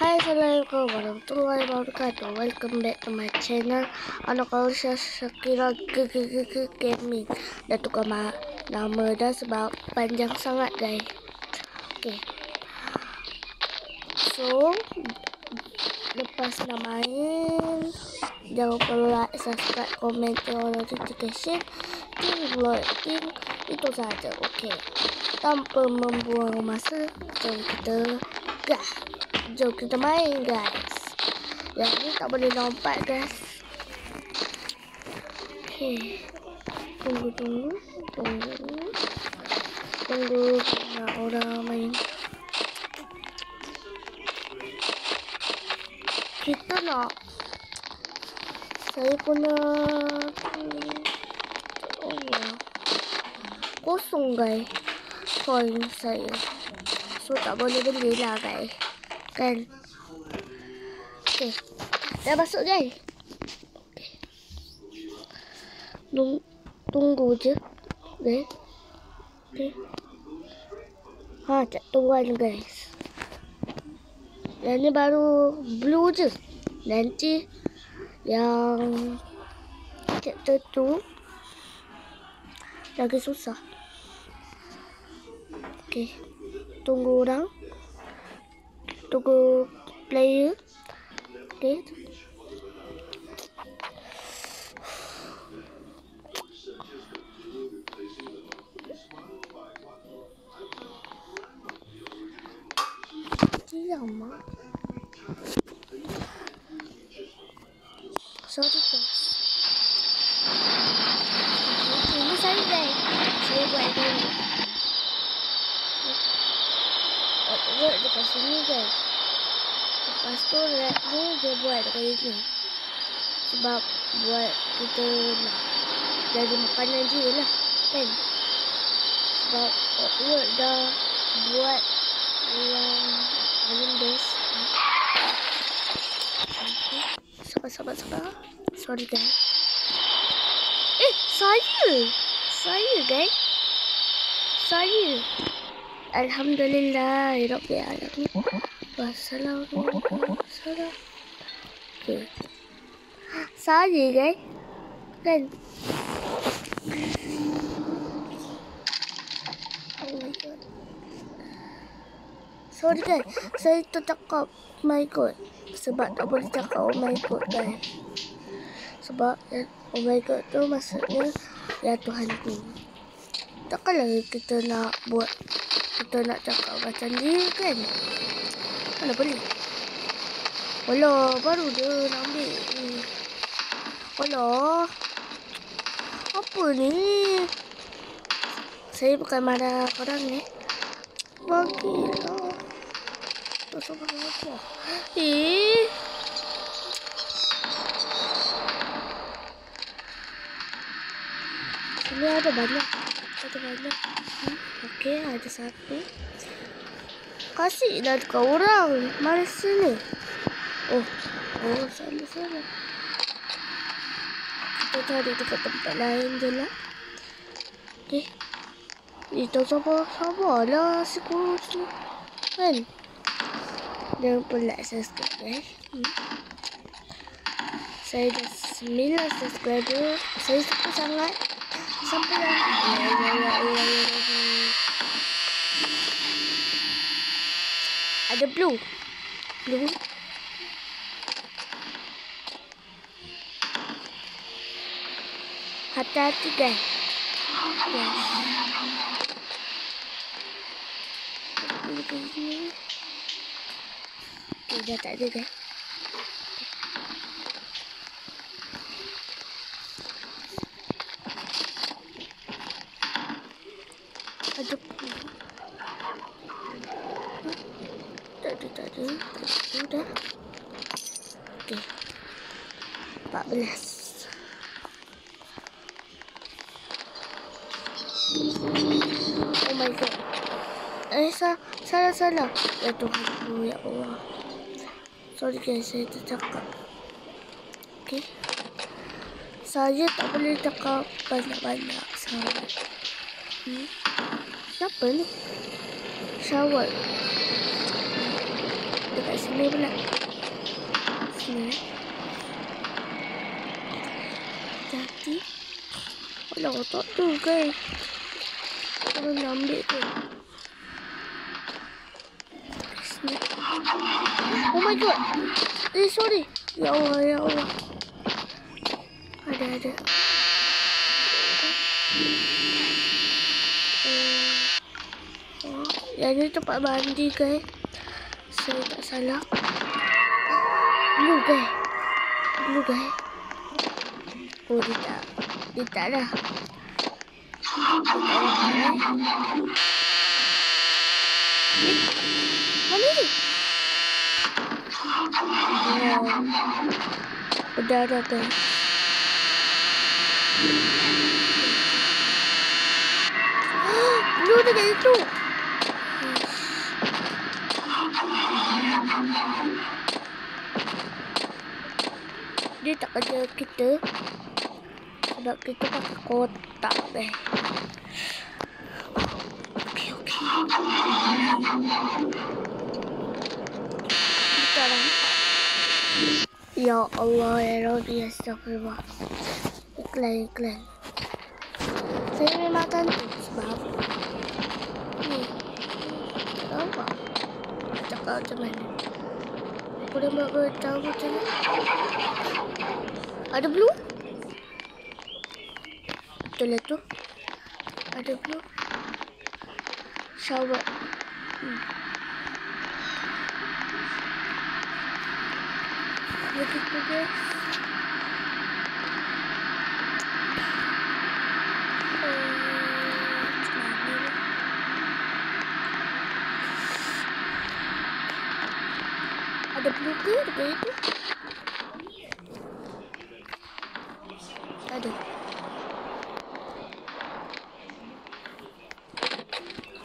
Hai Assalamualaikum warahmatullahi wabarakatuh Welcome back to my channel. Anak saya sekira gaming. Dah tukar ma nama dah sebab panjang sangat guys. Okay. So Lepas nak main Jangan lupa like, subscribe, komen, dan notification. Ting ting. Itu saja okay. Tanpa membuang masa Jom kita Gas Jom kita main guys. Yang ni tak boleh lompat guys. Okay. Tunggu tunggu. Tunggu. Tunggu nak orang main. Kita nak. Saya punya. Oh ya. Kosong guys. Coin saya. So tak boleh beli lah guys kan? Okey. Dah masuk okey. Tung tunggu je. Okey. Ha tak tuan guys. Yang ni baru blue je. Nanti yang chapter tu lagi susah. Okey. Tunggu orang tunggu player. Okay. Lama. Sorry guys. Ini saya guys. Saya buat ini. Buat dekat sini guys. Lepas tu red ni dia buat dekat sini. Sebab buat kita nak jadi makanan je lah. Kan? Sebab Edward dah buat yang paling best. Sabar, sabar, sabar. Sorry guys. Eh, saya. Saya guys. Saya. Alhamdulillah. Rabbil alamin. Wassalamualaikum. Okay. Saya guys. Kan? Sorry guys. Saya tu cakap oh my god. Sebab tak boleh cakap oh my god guys. Sebab oh my god tu maksudnya ya Tuhan ku. Takkanlah kita nak buat kita nak cakap macam ni kan? Mana boleh? Alah, baru dia nak ambil. Alah. Apa ni? Saya bukan marah korang ni. Bagilah. Tak sabar apa. Eh. Sini ada banyak. Ada banyak. Hmm, Okey, ada satu. Kasih dah dekat orang. Mari sini. Oh, oh, sana sana. Kita cari dekat tempat lain je lah. Okay. Itu sabar, sabar lah si kurus ni. Kan? Jangan lupa like, subscribe guys. Hmm. Saya dah 9 subscriber. Saya suka sangat. Sampai lah. Ya, ya, ya, ya, ya, ya, ya. Ada blue. Blue. Hati-hati guys. Yes. Okay, dah tak ada guys. Ada Tak ada, tak ada. Tak ada, dah. Okay. 14. Oh my god. Eh, sa salah, salah. Ya Tuhan, ya Allah. Sorry guys, saya tercakap. Okay. Saya tak boleh cakap banyak-banyak sangat. Hmm. Siapa ni? Shower. Dekat sini pula. Sini. Jadi. Alah, otak tu guys. Kalau nak ambil tu. Sini. Oh my god. Eh, sorry. Ya Allah, ya Allah. Ada, ada. Eh, oh, yang ni tempat mandi guys. Saya tak salah. Blue guys. Blue guys. Oh, dia tak. Dia tak dah. Dah mana ni? Oh. Berdarah guys. Blue dekat itu. Dia tak kerja kita. Sebab kita pakai kotak deh. Okey, okey. Sekarang. Ya Allah, ya Rabbi, astagfirullah. Iklan, iklan. Saya memang cantik sebab ni. Tahu tak? Cakap macam mana? Dah buat tahu macam mana? Ada blue? Betul lah tu. Ada blue. Shower. Hmm. Begitu guys. Ada blue dekat itu? Ada.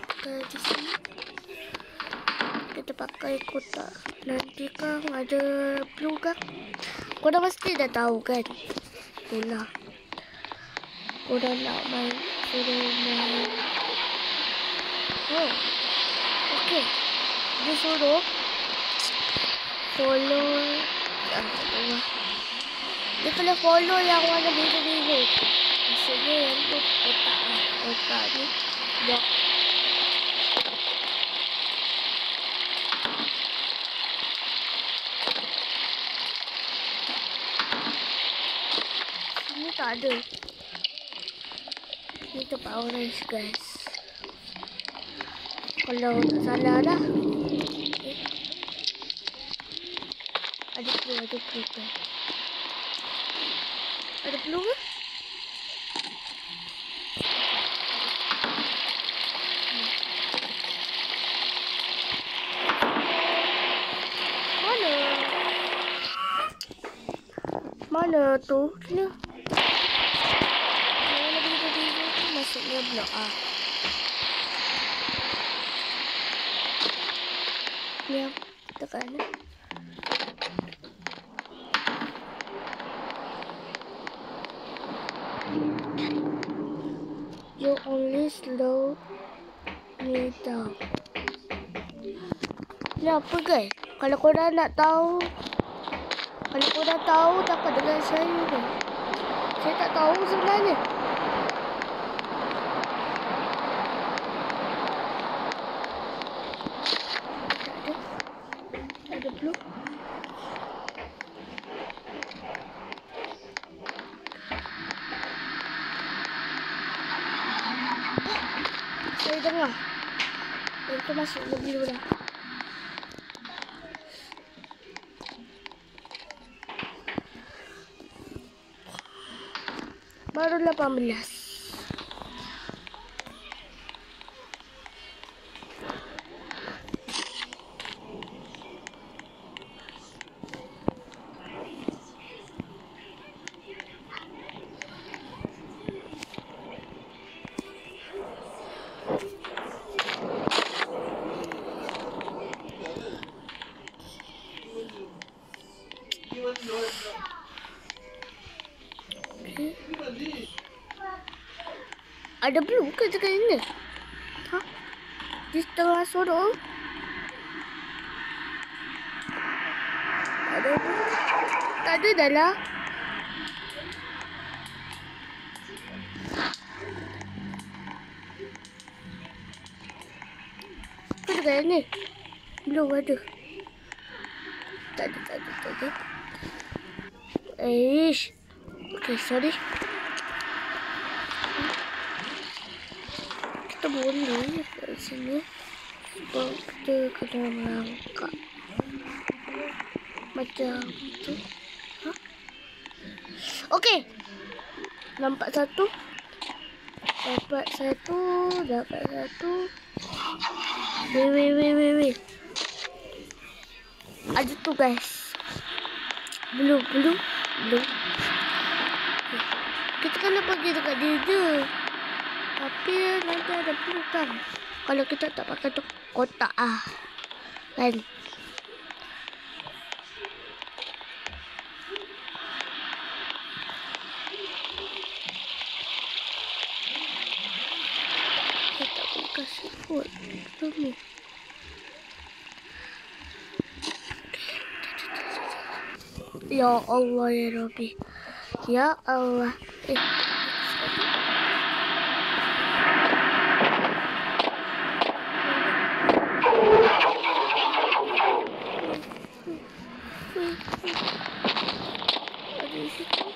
Kita di sini. Kita pakai kotak. Nanti kan ada kan? Kau dah pasti dah tahu kan? Itulah. Kau dah nak main. Suruh main. Oh. Okay. Dia suruh follow ah, tak tahu lah. Dia kena follow yang warna biru-biru. Maksudnya yang tu kotak lah. Kotak ni. Block. Ini tak ada. Ini tempat orange guys. Kalau tak salah lah. Okay. Tu? Sini. Mana biru-biru tu masuknya blok. Ni yang tekan eh. You only slow me down. Ni apa guys? Kalau korang nak tahu Kalau korang tahu dapat dengan saya ke? Saya tak tahu sebenarnya. Tak ada. Tak ada blue. Saya dengar. Yang tu masuk lebih dulu dah. Baru 18. Ke dekat ini? Ha? Di tengah sorok. ada. Tak ada dah lah. Apa dengan ni? Belum ada. Tak ada, tak ada, tak ada. Eish. Okay, sorry. Kita boleh kat sini. Sebab kita kena merangkak. Macam tu. Ha? Okay. Nampak satu. Dapat satu. Dapat satu. Wait, wait, wait, wait, wait. Ada tu guys. Belum, belum, belum. Kita kena pergi dekat dia je. Tapi nanti ada pelukan. Kalau kita tak pakai tu kotak ah. Kan? Kita kasih kot. Tu. Ya Allah ya Rabbi. Ya Allah. Eh. Ada di situ.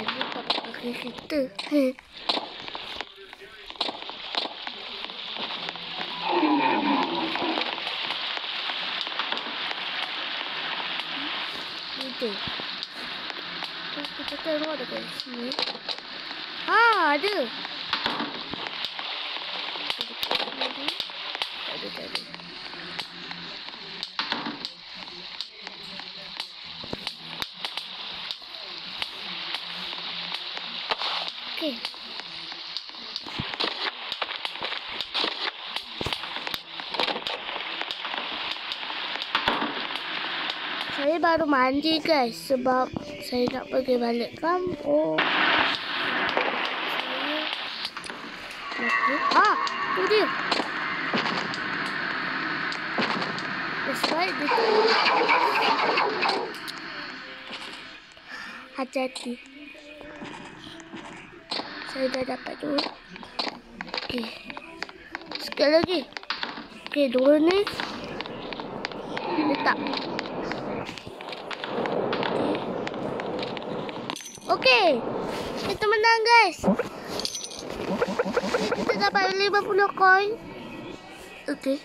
Ada tak pakai kita. Heh. Itu. Terus kita tengok ada kat sini. Ah, ada. Ada kat sini. Tak ada, tak ada. Saya baru mandi guys sebab saya nak pergi balik kampung. Ah, tu dia. That's right. Hati-hati. Saya dah dapat dua. Okey. Sekali lagi. Okey, dua ni. Letak. Okey. Kita menang guys. Kita dapat 50 koin. Okey.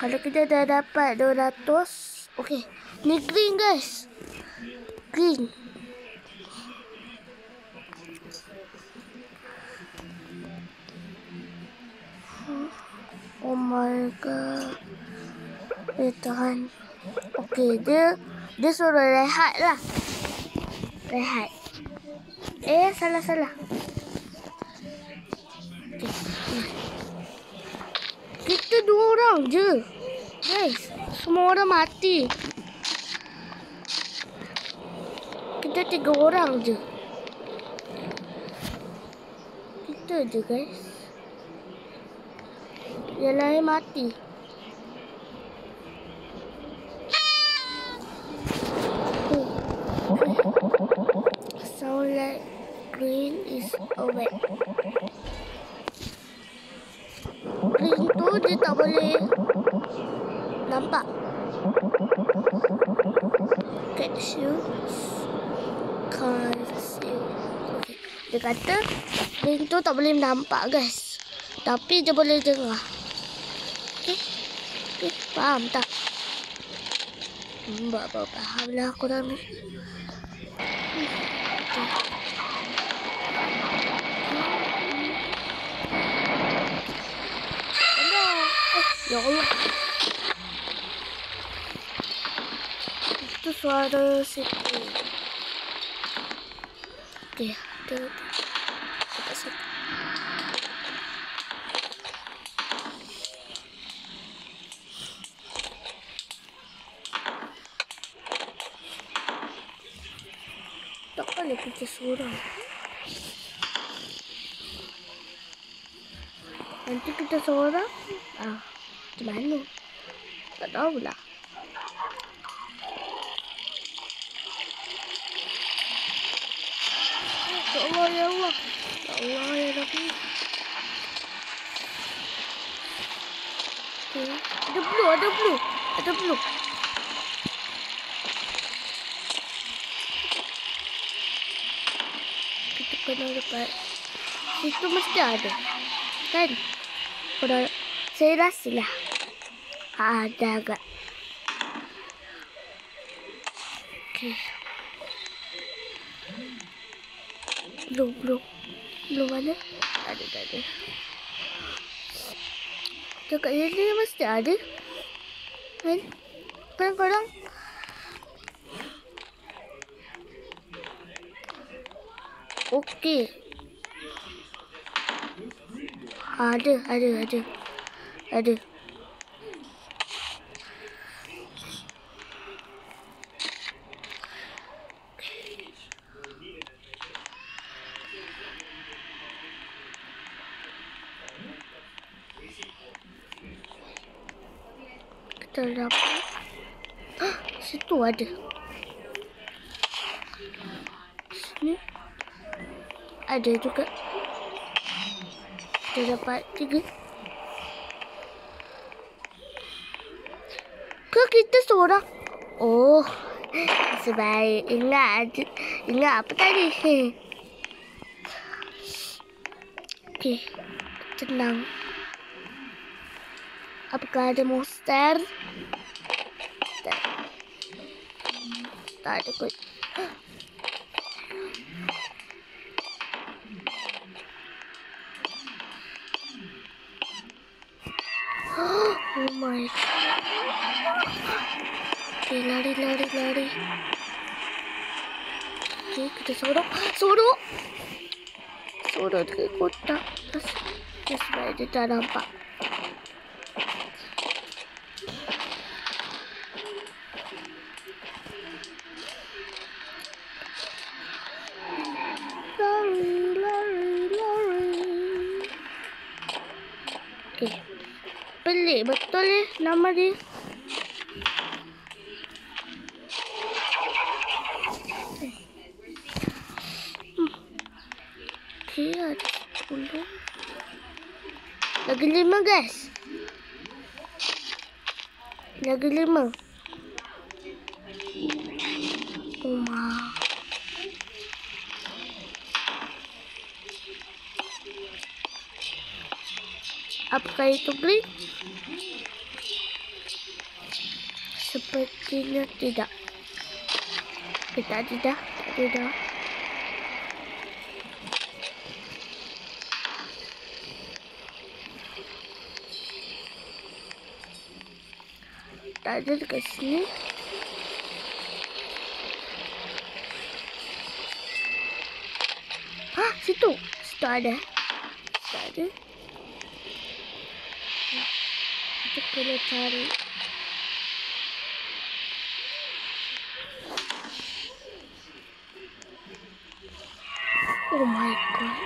Kalau kita dah dapat 200. Okey. Ni green guys. Green. Oh my god. Eh tahan. Okey, dia dia suruh rehat lah. Rehat. Eh, salah salah. Okay. Kita dua orang je. Guys, semua orang mati. Kita tiga orang je. Kita je guys. Yang lain mati. Sound like green is awake. Green tu dia tak boleh nampak. Catch you. Dia kata green tu tak boleh nampak guys. Tapi dia boleh dengar. Faham tak? Hmm, apa faham lah ni. Okay. Alah. Eh, ya Allah. Itu suara situ. Okey, ada. Dapat şuradan. Nanti kita seorang ah gimana tak tahu lah ya Allah ya Allah ya Allah ya đâu okay. ada blue ada blue ada blue dapat. Itu mesti ada. Kan? Kalau saya rasa lah. Ada agak. Okay. Belum, belum. Ada. Ada, tak ada. Dekat ada. Kan? Kan korang? Okey. Ada, ada, ada. Ada. Kita dapat. Hah, situ ada. Sini. Ada juga. Kita dapat tiga. Ke kita seorang? Oh, sebaik ingat ingat apa tadi? Okey, tenang. Apakah ada monster? Tak, tak ada kot. Oh my god. Okay, lari, lari, lari. Okay, kita sorok. Sorok! Sorok dekat kotak. Terus, terus baik dia tak nampak. Pelik betul eh. Hmm. Okay, ada sepuluh. Lagi lima guys. Lagi lima. My. Apakah itu beli? Sepertinya tidak. Kita tidak, tidak. Tak ada dekat sini. Ah, situ. Situ ada. Situ ada. Kita kena cari. Oh my god.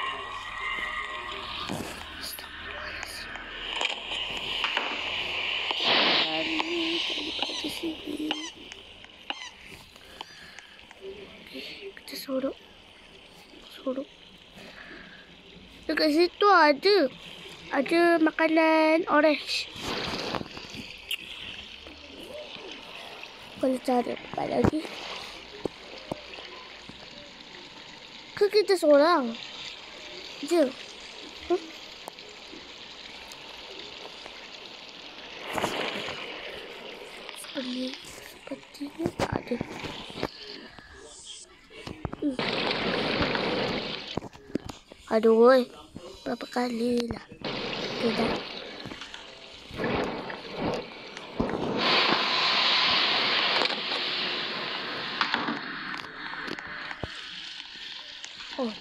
Dekat situ ada. Ada makanan orange. Kalau cari tempat lagi. Kita seorang? Je. Hmm? Seperti, sepertinya tak ada. Hmm. Aduh, berapa kali lah. Tidak.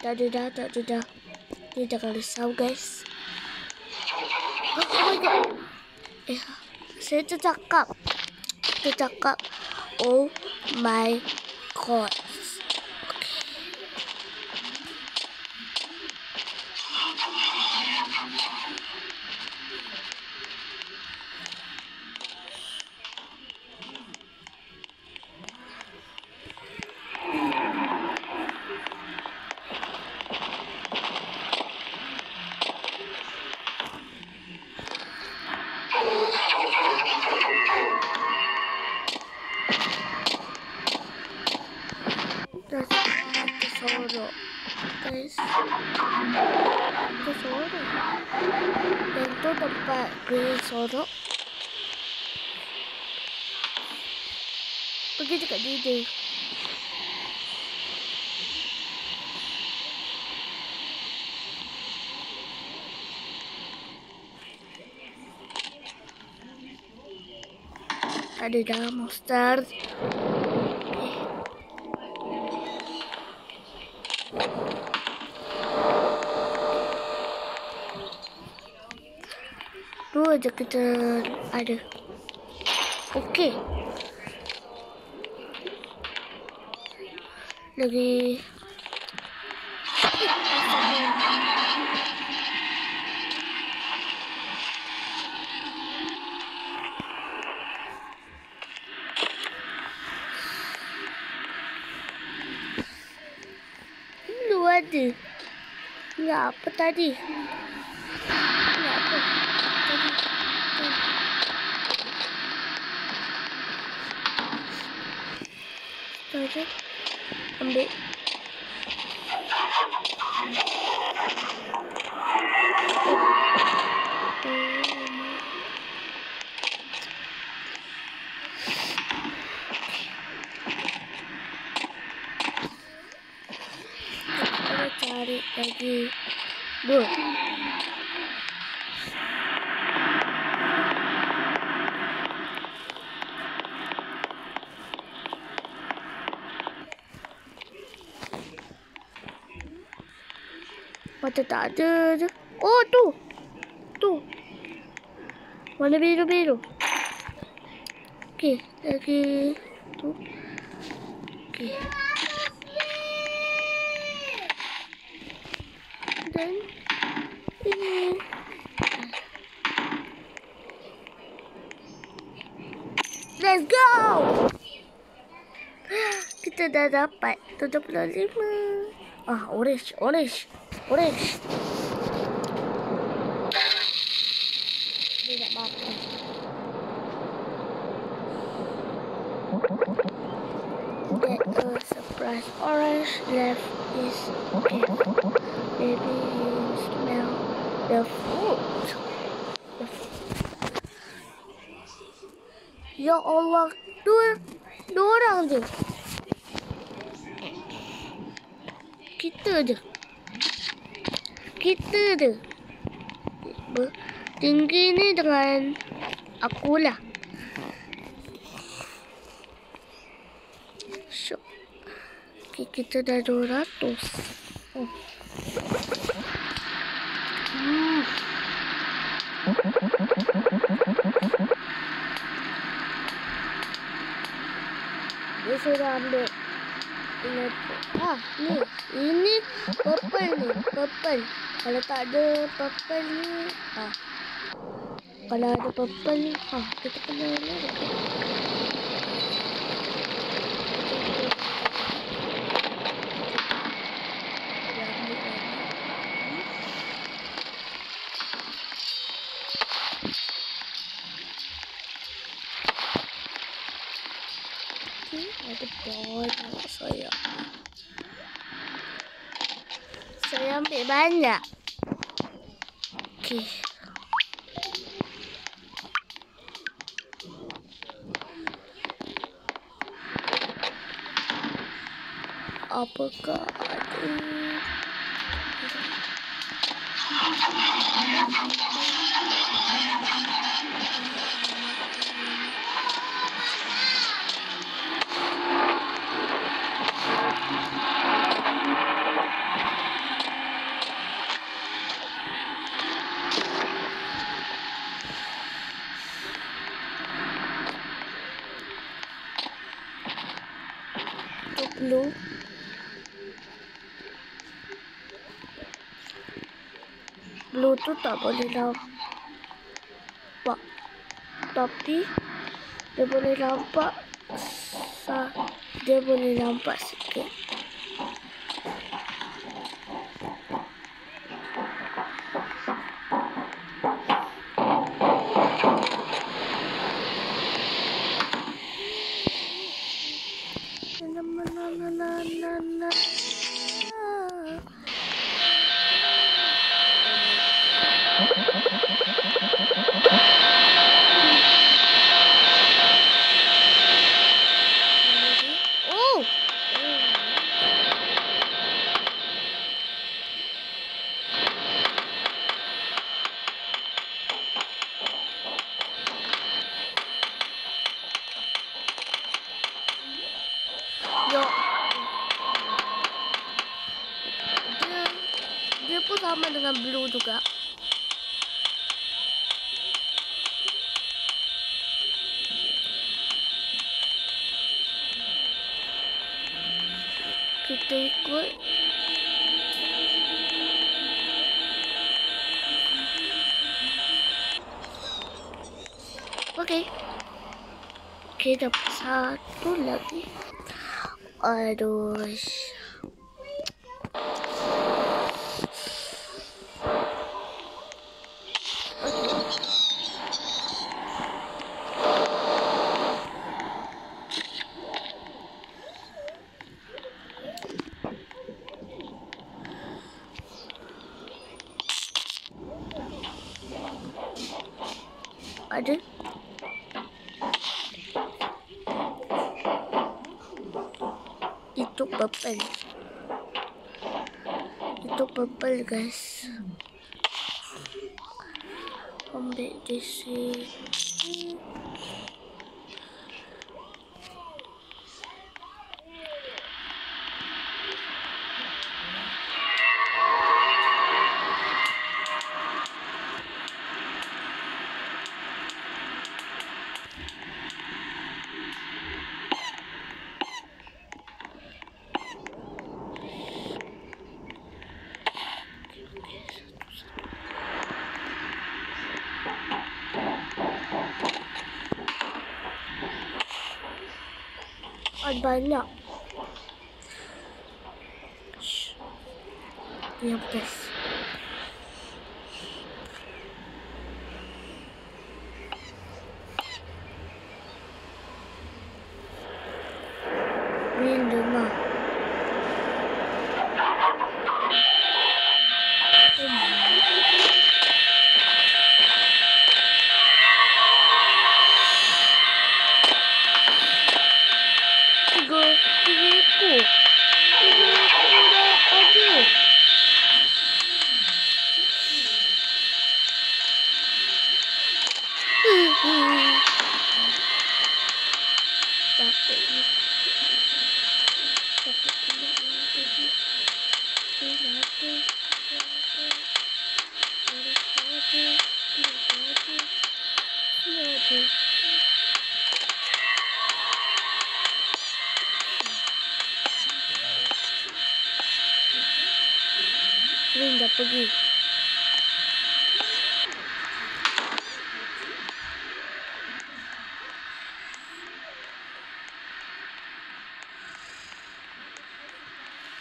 Tak ada dah, tak ada dah. Ni jangan risau, guys. Oh, oh my god. Eh, saya tercakap. Tercakap. Oh my god. Ada dah monster Dua je kita ada. Okey. Lagi. Lu ada. Ya apa tadi? Ya apa? Tadi. Tadi. Tadi. Ambil. Kita cari lagi dua. Macam tak ada je. Oh tu. Tu. Warna biru-biru. Okey, lagi tu. Okey. Dan ini. Let's go! Kita dah dapat 75. Ah, orange, orange, orange. Dia. Get a surprise orange left is. Maybe smell the fruit. The fruit. Ya Allah, dua, dua orang je. Kita. Kita. Ber- Tinggi ni dengan akulah. So, okay, kita dah 200. Oh. Hmm. Dia suruh ambil ah ni ini purple ni purple kalau tak ada purple ni ah. Kalau ada purple ni ah kita kena ni Okay, ada banyak saya. Saya ambil banyak. Okey. Apakah ada? blue. Blue tu tak boleh nampak. Tapi dia boleh nampak dia boleh nampak Aduh. Ada itu purple. Itu purple guys. Ambil di sini Ada banyak. Shh. Rin dah pergi.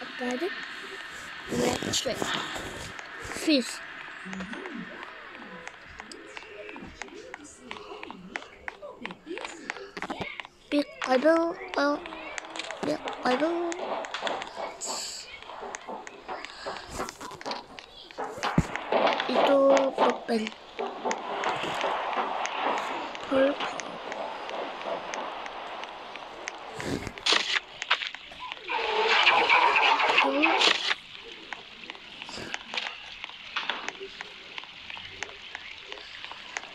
Apa ada? Electric. Fish. Pickle. Oh. Pickle. Itu purple. Purple.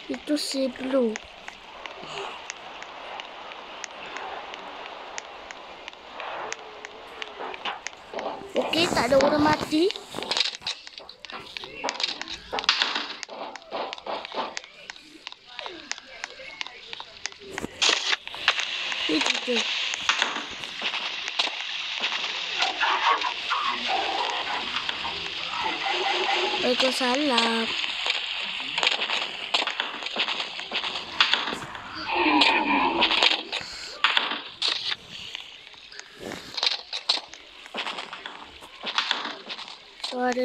Itu si blue. Okey, tak ada orang mati. Waalaikumsalam. So ada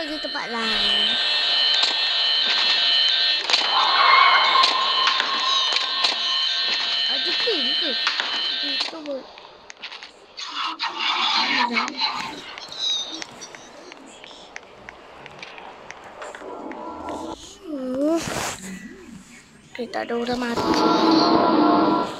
pergi tempat lain. Ada king ke? Itu boleh Kita ada orang mati.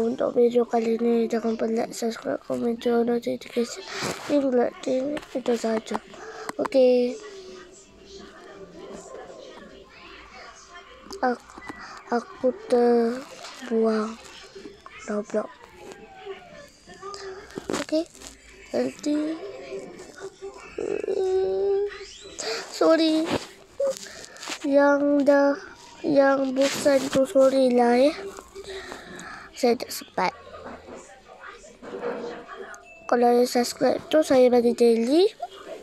Untuk video kali ini. Jangan like, subscribe, komen, share, notifikasi. Hingga itu sahaja. Okey. Aku, aku terbuang Roblox. Okey. Nanti. Sorry yang dah yang bosan tu sorry lah ya. Saya tak sempat. Kalau yang subscribe tu saya bagi jelly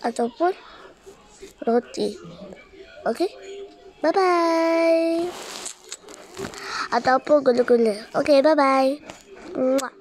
ataupun roti. Okey? Bye bye. Ataupun gula-gula. Okey, bye bye. Muah.